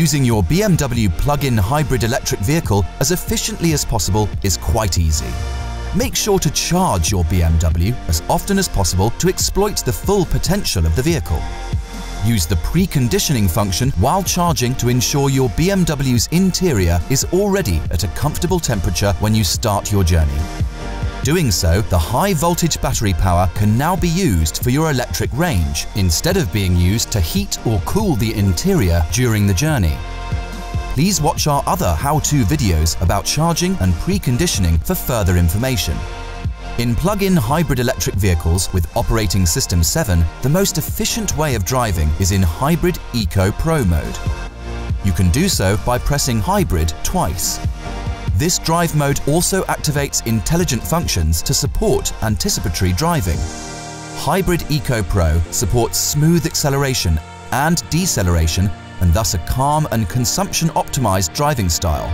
Using your BMW plug-in hybrid electric vehicle as efficiently as possible is quite easy. Make sure to charge your BMW as often as possible to exploit the full potential of the vehicle. Use the preconditioning function while charging to ensure your BMW's interior is already at a comfortable temperature when you start your journey. Doing so, the high voltage battery power can now be used for your electric range instead of being used to heat or cool the interior during the journey. Please watch our other how-to videos about charging and preconditioning for further information. In plug-in hybrid electric vehicles with operating system 7, the most efficient way of driving is in Hybrid Eco Pro mode. You can do so by pressing Hybrid twice. This drive mode also activates intelligent functions to support anticipatory driving. Hybrid Eco Pro supports smooth acceleration and deceleration and thus a calm and consumption-optimized driving style.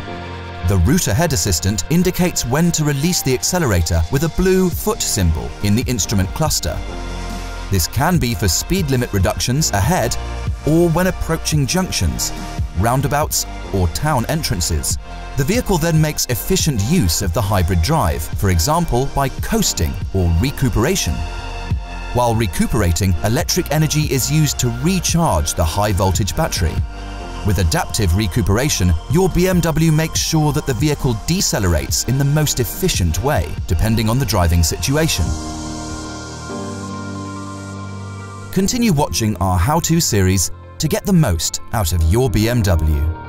The route ahead assistant indicates when to release the accelerator with a blue foot symbol in the instrument cluster. This can be for speed limit reductions ahead or when approaching junctions, roundabouts or town entrances. The vehicle then makes efficient use of the hybrid drive, for example by coasting or recuperation. While recuperating, electric energy is used to recharge the high voltage battery. With adaptive recuperation, your BMW makes sure that the vehicle decelerates in the most efficient way, depending on the driving situation. Continue watching our how-to series to get the most out of your BMW.